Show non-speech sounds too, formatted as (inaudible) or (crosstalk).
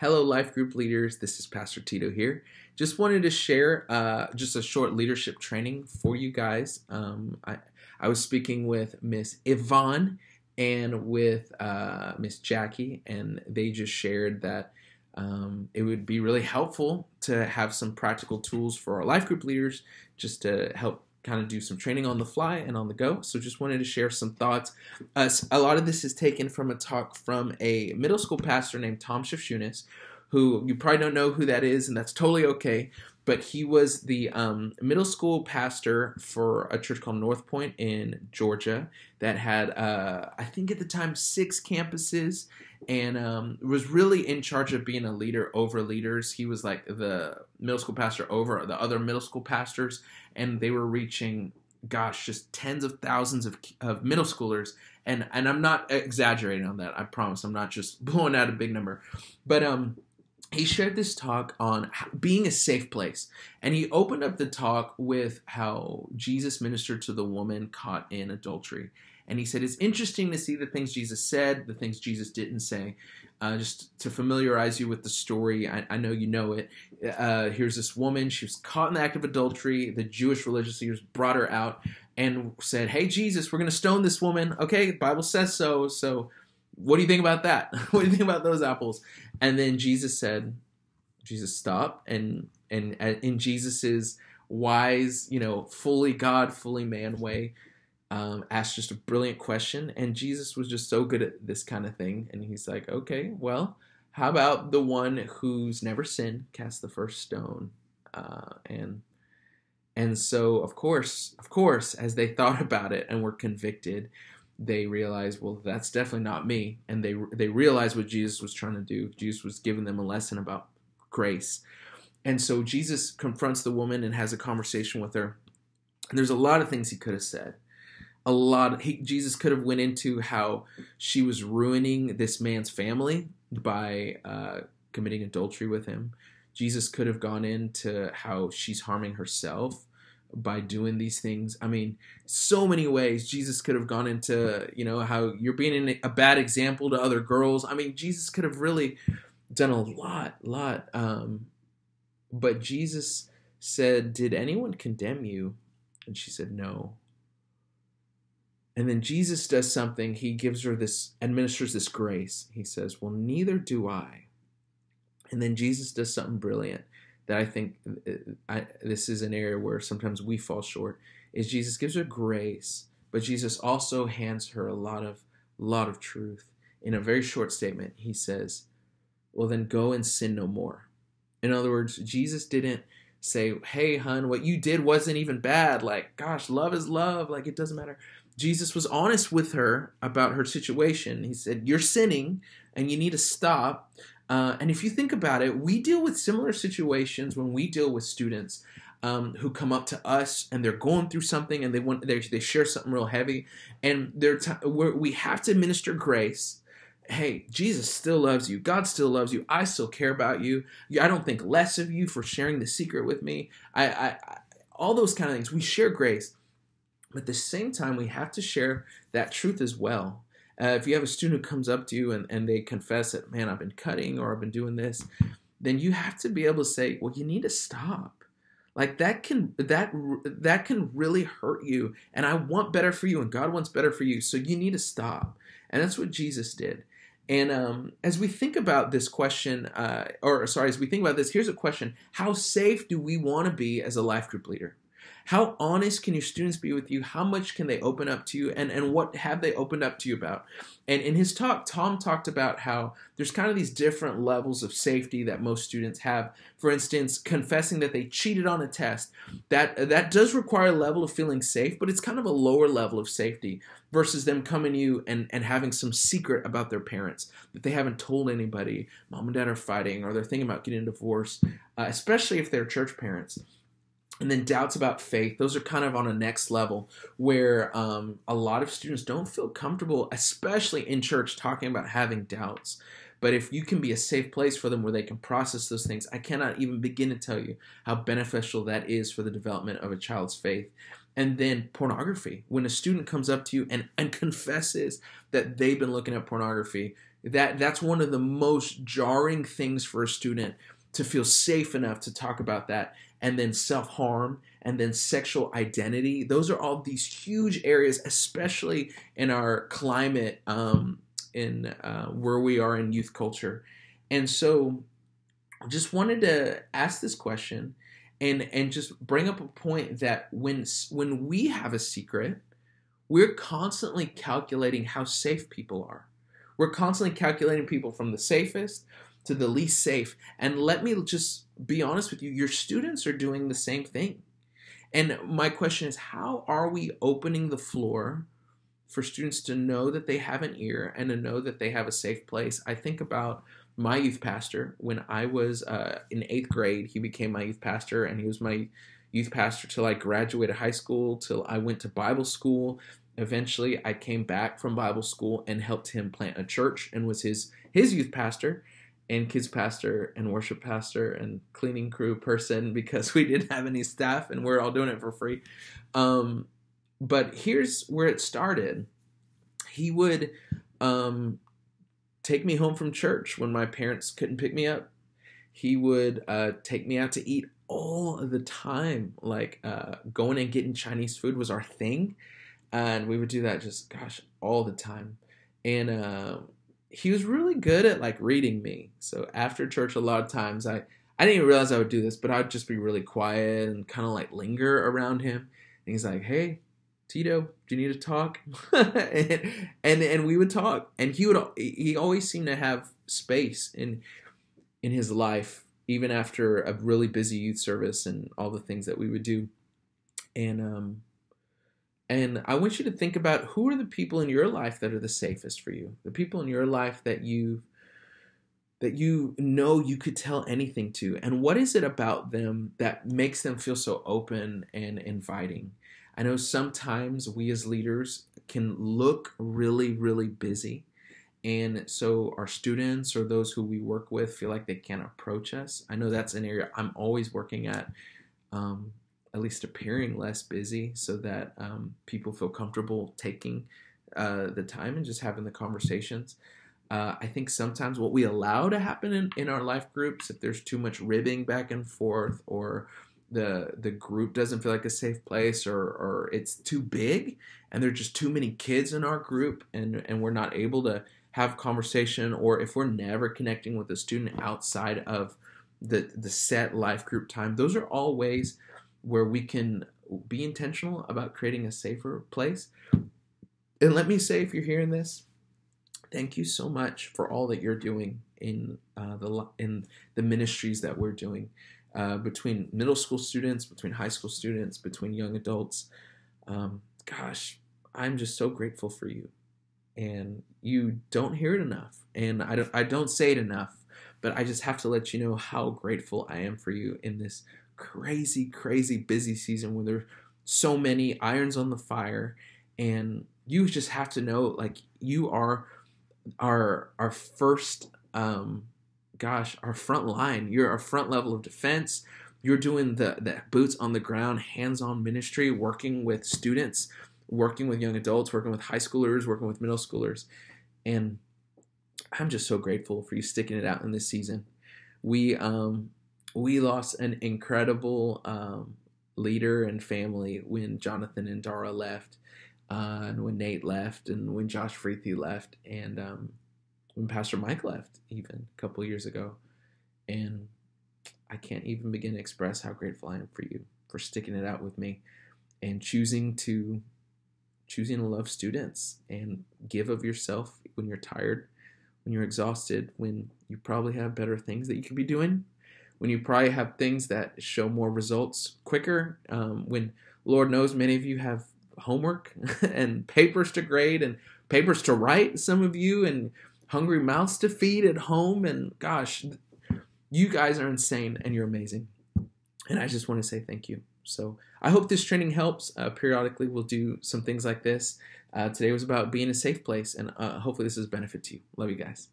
Hello, life group leaders. This is Pastor Tido here. Just wanted to share uh, just a short leadership training for you guys. Um, I, I was speaking with Miss Yvonne and with uh, Miss Jackie, and they just shared that um, it would be really helpful to have some practical tools for our life group leaders just to help kind of do some training on the fly and on the go. So just wanted to share some thoughts. Uh, a lot of this is taken from a talk from a middle school pastor named Tom Shefchunis, who you probably don't know who that is, and that's totally okay. But he was the um, middle school pastor for a church called North Point in Georgia that had, uh, I think at the time, six campuses and um, was really in charge of being a leader over leaders. He was like the middle school pastor over the other middle school pastors, and they were reaching, gosh, just tens of thousands of, of middle schoolers. And and I'm not exaggerating on that. I promise. I'm not just (laughs) blowing out a big number, but um, he shared this talk on being a safe place. And he opened up the talk with how Jesus ministered to the woman caught in adultery. And he said, It's interesting to see the things Jesus said, the things Jesus didn't say. Uh, just to familiarize you with the story, I, I know you know it. Uh, here's this woman, she was caught in the act of adultery. The Jewish religious leaders brought her out and said, Hey, Jesus, we're going to stone this woman. Okay, Bible says so. So what do you think about that? (laughs) what do you think about those apples? And then Jesus said, Jesus stopped and and uh, in Jesus's wise, you know, fully God, fully man way, um, asked just a brilliant question, and Jesus was just so good at this kind of thing, and he's like, okay, well, how about the one who's never sinned cast the first stone, uh, and and so of course, of course, as they (laughs) thought about it and were convicted, they realized, well, that's definitely not me, and they they realized what Jesus was trying to do. Jesus was giving them a lesson about grace, and so Jesus confronts the woman and has a conversation with her. And there's a lot of things he could have said. A lot of, he, jesus could have went into how she was ruining this man's family by uh, committing adultery with him. Jesus could have gone into how she's harming herself by doing these things i mean so many ways jesus could have gone into you know how you're being a bad example to other girls i mean jesus could have really done a lot a lot um, but jesus said did anyone condemn you and she said no and then Jesus does something. He gives her this, administers this grace. He says, Well, neither do I. And then Jesus does something brilliant that I think uh, I, this is an area where sometimes we fall short. Is Jesus gives her grace, but Jesus also hands her a lot of lot of truth. In a very short statement, he says, "Well, then go and sin no more." In other words, Jesus didn't say, "Hey, hun, what you did wasn't even bad. Like, gosh, love is love. Like, it doesn't matter." Jesus was honest with her about her situation. He said, You're sinning and you need to stop. Uh, and if you think about it, we deal with similar situations when we deal with students um, who come up to us and they're going through something and they want they, they share something real heavy, and they're we have to administer grace. Hey, Jesus still loves you. God still loves you. I still care about you. I don't think less of you for sharing the secret with me. I, I, I all those kind of things. We share grace. But at the same time, we have to share that truth as well. Uh, if you have a student who comes up to you and, and they confess that, man, I've been cutting or I've been doing this, then you have to be able to say, well, you need to stop. Like that can that that can really hurt you, and I want better for you, and God wants better for you. So you need to stop, and that's what Jesus did. And um, as we think about this question, uh, or sorry, as we think about this, here's a question: How safe do we want to be as a life group leader? How honest can your students be with you? How much can they open up to you? And, and what have they opened up to you about? And in his talk, Tom talked about how there's kind of these different levels of safety that most students have. For instance, confessing that they cheated on a test. That that does require a level of feeling safe, but it's kind of a lower level of safety versus them coming to you and, and having some secret about their parents that they haven't told anybody. Mom and dad are fighting or they're thinking about getting a divorce, uh, especially if they're church parents and then doubts about faith those are kind of on a next level where um, a lot of students don't feel comfortable especially in church talking about having doubts. But if you can be a safe place for them where they can process those things i cannot even begin to tell you how beneficial that is for the development of a child's faith. And then pornography. When a student comes up to you and, and confesses that they've been looking at pornography that that's one of the most jarring things for a student to feel safe enough to talk about that and then self-harm and then sexual identity. Those are all these huge areas especially in our climate um, in uh, where we are in youth culture. And so I just wanted to ask this question and and just bring up a point that when when we have a secret we're constantly calculating how safe people are. We're constantly calculating people from the safest to the least safe. And let me just be honest with you your students are doing the same thing. And my question is how are we opening the floor for students to know that they have an ear and to know that they have a safe place? I think about my youth pastor when I was uh, in eighth grade. He became my youth pastor, and he was my youth pastor till I graduated high school, till I went to Bible school, eventually I came back from Bible school and helped him plant a church and was his his youth pastor and kids pastor and worship pastor and cleaning crew person (laughs) because we didn't have any staff and we're all doing it for free. Um, but here's where it started. He would um, take me home from church when my parents couldn't pick me up. He would uh, take me out to eat all the time. Like uh, going and getting Chinese food was our thing and we would do that just gosh all the time and uh, he was really good at like reading me. So after church a lot of times i i didn't even realize i would do this but i'd just be really quiet and kind of like linger around him. And he's like hey tido do you need to talk? (laughs) And, and and we would talk. And he would he always seemed to have space in in his life even after a really busy youth service and all the things that we would do. And um and I want you to think about who are the people in your life that are the safest for you. The people in your life that you that you know you could tell anything to and what is it about them that makes them feel so open and inviting. I know sometimes we as leaders can look really really busy and so our students or those who we work with feel like they can't approach us. I know that's an area I'm always working at. Um, at least appearing less busy so that um, people feel comfortable taking uh, the time and just having the conversations. Uh, I think sometimes what we allow to happen in, in our life groups, if there's too much ribbing back and forth, or the the group doesn't feel like a safe place, or or it's too big, and there's just too many kids in our group, and and we're not able to have conversation, or if we're never connecting with a student outside of the the set life group time, those are all ways where we can be intentional about creating a safer place. And let me say, if you're hearing this, thank you so much for all that you're doing in uh, the in the ministries that we're doing uh, between middle school students, between high school students, between young adults. Um, gosh, I'm just so grateful for you, and you don't hear it enough, and I don't I don't say it enough, but I just have to let you know how grateful I am for you in this crazy, crazy busy season where there's so many irons on the fire, and you just have to know like you are our our first um gosh our front line. You're our front level of defense. You're doing the the boots on the ground hands-on ministry working with students working with young adults working with high schoolers working with middle schoolers. And i'm just so grateful for you sticking it out in this season. We um we lost an incredible um, leader and family when Jonathan and Dara left, uh, and when Nate left, and when Josh Freethy left, and um, when Pastor Mike left, even a couple years ago. And I can't even begin to express how grateful I am for you for sticking it out with me and choosing to choosing to love students and give of yourself when you're tired, when you're exhausted, when you probably have better things that you could be doing when you probably have things that show more results quicker. Um, when Lord knows many of you have homework (laughs) and papers to grade and papers to write, some of you, and hungry mouths to feed at home. And gosh, you guys are insane and you're amazing. And I just want to say thank you. So I hope this training helps. Uh, periodically, we'll do some things like this. Uh, today was about being a safe place, and uh, hopefully, this is benefit to you. Love you guys.